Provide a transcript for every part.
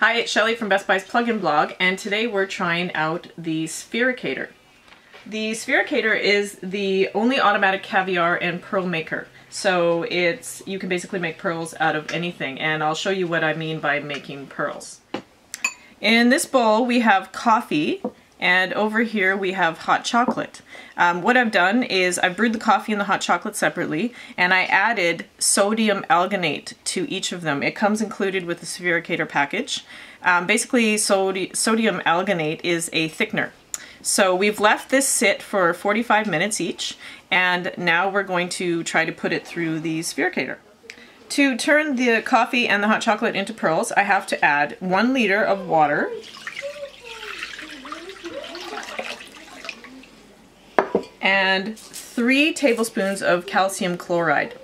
Hi, it's Shelly from Best Buy's Plugin Blog, and today we're trying out the Spherificator. The Spherificator is the only automatic caviar and pearl maker. So it's you can basically make pearls out of anything, and I'll show you what I mean by making pearls. In this bowl we have coffee, and over here we have hot chocolate. Um, what I've done is I've brewed the coffee and the hot chocolate separately and I added sodium alginate to each of them. It comes included with the Spherificator package. Um, basically sodi sodium alginate is a thickener. So we've left this sit for 45 minutes each and now we're going to try to put it through the Spherificator. To turn the coffee and the hot chocolate into pearls, I have to add one liter of water and three tablespoons of calcium chloride.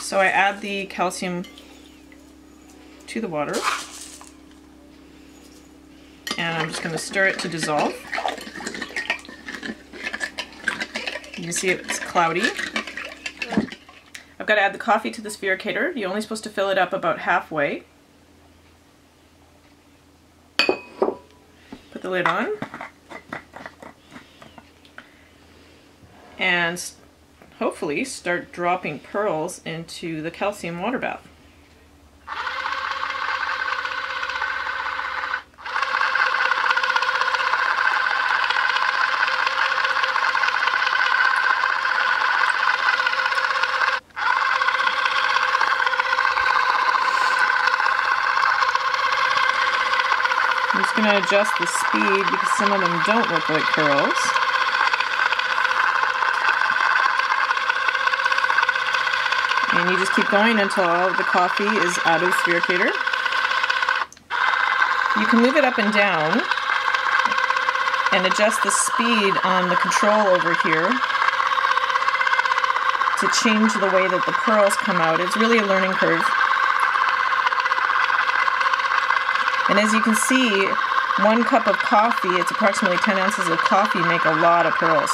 So I add the calcium to the water and I'm just going to stir it to dissolve. You can see it's cloudy. I've got to add the coffee to the spherificator. You're only supposed to fill it up about halfway. Put the lid on. And hopefully start dropping pearls into the calcium water bath. I'm just going to adjust the speed because some of them don't look like pearls. You just keep going until all of the coffee is out of the spherificator. You can move it up and down and adjust the speed on the control over here to change the way that the pearls come out. It's really a learning curve. And as you can see, one cup of coffee, it's approximately 10 ounces of coffee, make a lot of pearls.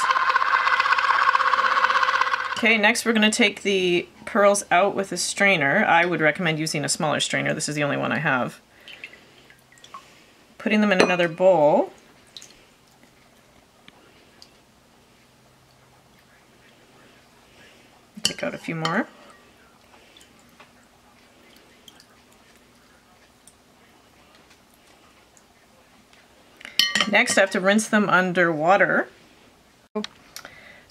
Okay, next we're going to take the pearls out with a strainer. I would recommend using a smaller strainer. This is the only one I have. Putting them in another bowl. Take out a few more. Next I have to rinse them under water.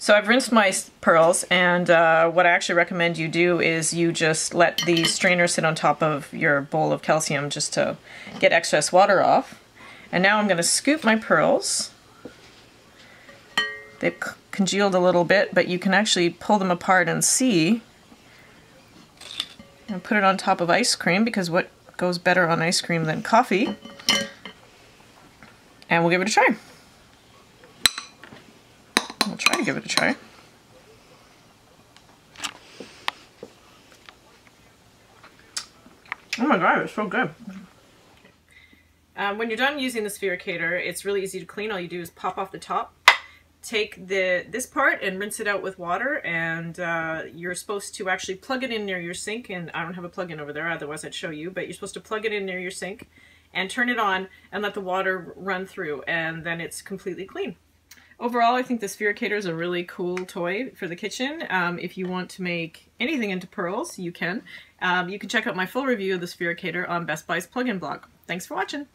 So I've rinsed my pearls and uh, what I actually recommend you do is you just let the strainer sit on top of your bowl of calcium just to get excess water off. And now I'm going to scoop my pearls. They've congealed a little bit, but you can actually pull them apart and see. And put it on top of ice cream because what goes better on ice cream than coffee? And we'll give it a try. We'll try to give it a try. Oh my god, it's so good. Um, when you're done using the spherificator, it's really easy to clean. All you do is pop off the top, take the this part and rinse it out with water, and uh, you're supposed to actually plug it in near your sink, and I don't have a plug-in over there, otherwise I'd show you, but you're supposed to plug it in near your sink and turn it on and let the water run through, and then it's completely clean. Overall, I think the Spherificator is a really cool toy for the kitchen. Um, if you want to make anything into pearls, you can. Um, you can check out my full review of the Spherificator on Best Buy's plugin blog. Thanks for watching.